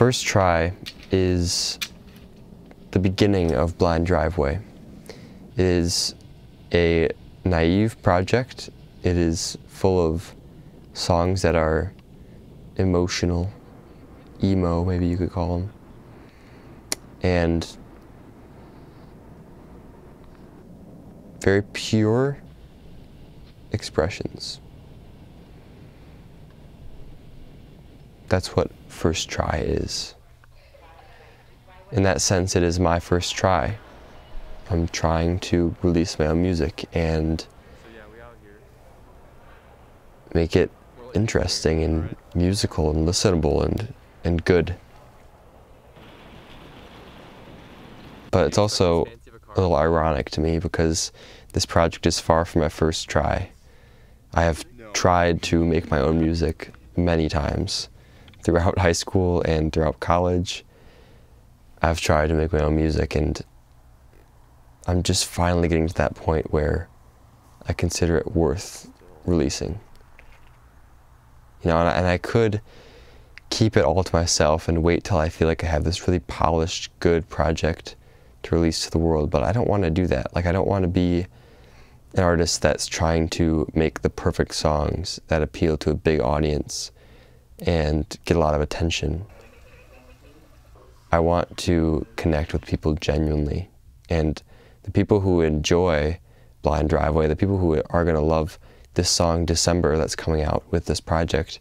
First Try is the beginning of Blind Driveway. It is a naive project. It is full of songs that are emotional, emo, maybe you could call them. And very pure expressions. That's what first try is. In that sense, it is my first try. I'm trying to release my own music and make it interesting and musical and listenable and, and good. But it's also a little ironic to me because this project is far from my first try. I have tried to make my own music many times throughout high school and throughout college. I've tried to make my own music and I'm just finally getting to that point where I consider it worth releasing. You know, and I, and I could keep it all to myself and wait till I feel like I have this really polished, good project to release to the world, but I don't want to do that. Like, I don't want to be an artist that's trying to make the perfect songs that appeal to a big audience and get a lot of attention. I want to connect with people genuinely. And the people who enjoy Blind Driveway, the people who are going to love this song December that's coming out with this project,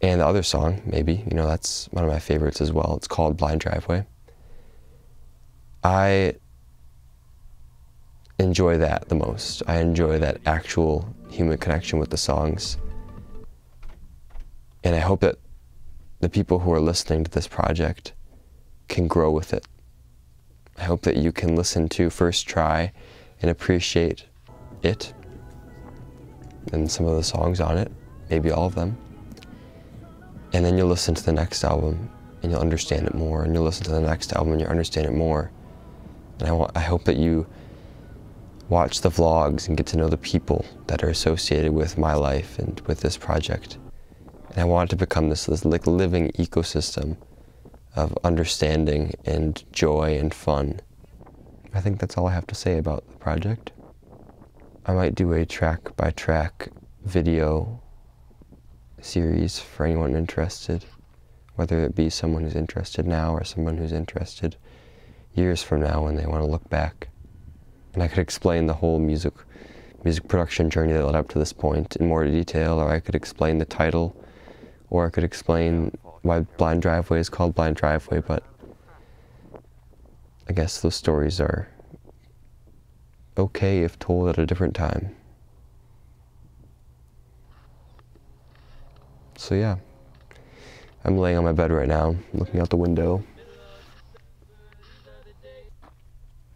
and the other song, maybe, you know, that's one of my favorites as well. It's called Blind Driveway. I enjoy that the most. I enjoy that actual human connection with the songs. And I hope that the people who are listening to this project can grow with it. I hope that you can listen to First Try and appreciate it and some of the songs on it, maybe all of them. And then you'll listen to the next album and you'll understand it more, and you'll listen to the next album and you'll understand it more. And I, want, I hope that you watch the vlogs and get to know the people that are associated with my life and with this project. And I want it to become this, this like living ecosystem of understanding and joy and fun. I think that's all I have to say about the project. I might do a track by track video series for anyone interested, whether it be someone who's interested now or someone who's interested years from now when they want to look back. And I could explain the whole music music production journey that led up to this point in more detail, or I could explain the title or I could explain why Blind Driveway is called Blind Driveway, but I guess those stories are okay if told at a different time. So yeah, I'm laying on my bed right now, looking out the window.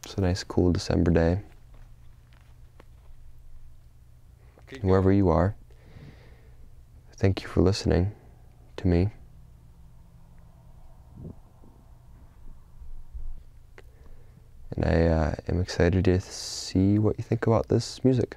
It's a nice cool December day. Wherever you are, thank you for listening to me. And I uh, am excited to see what you think about this music.